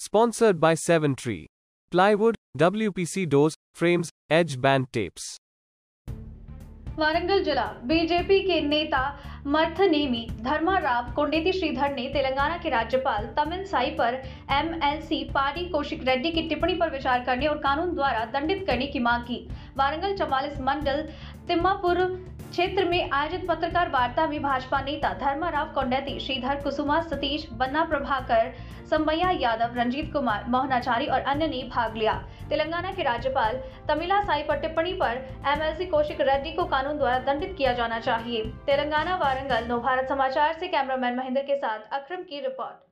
Sponsored by Seven Tree. Plywood, WPC doors, frames, edge band tapes. Warangal जिला BJP के नेता मर्थनेमी धर्माराव कोंडेती श्रीधर ने तेलंगाना के राज्यपाल तमिल साई पर एमएलसी पार्टी कौशिक रेड्डी की टिप्पणी पर विचार करने और कानून द्वारा दंडित करने की मांग की वारंगल चौवालीस मंडल तिम्मापुर क्षेत्र में आयोजित पत्रकार वार्ता में भाजपा नेता धर्माराव कोंडेती श्रीधर कुसुमा सतीश बन्ना प्रभाकर सम्मैया यादव, रंजीत कुमार मोहनाचारी और अन्य ने भाग लिया। तेलंगाना के राज्यपाल तमिला साई पर टिप्पणी पर एमएलसी कौशिक रेड्डी को कानून द्वारा दंडित किया जाना चाहिए। तेलंगाना वारंगल, नव भारत समाचार से कैमरामैन महेंद्र के साथ अक्रम की रिपोर्ट।